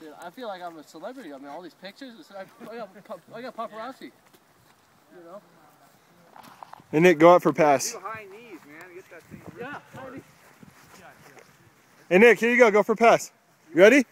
Dude, I feel like I'm a celebrity. I mean, all these pictures. I, got, I got paparazzi. You know. And Nick, go out for pass. Do high knees, man. Get that thing. Yeah. Hey Nick, here you go. Go for pass. You ready? You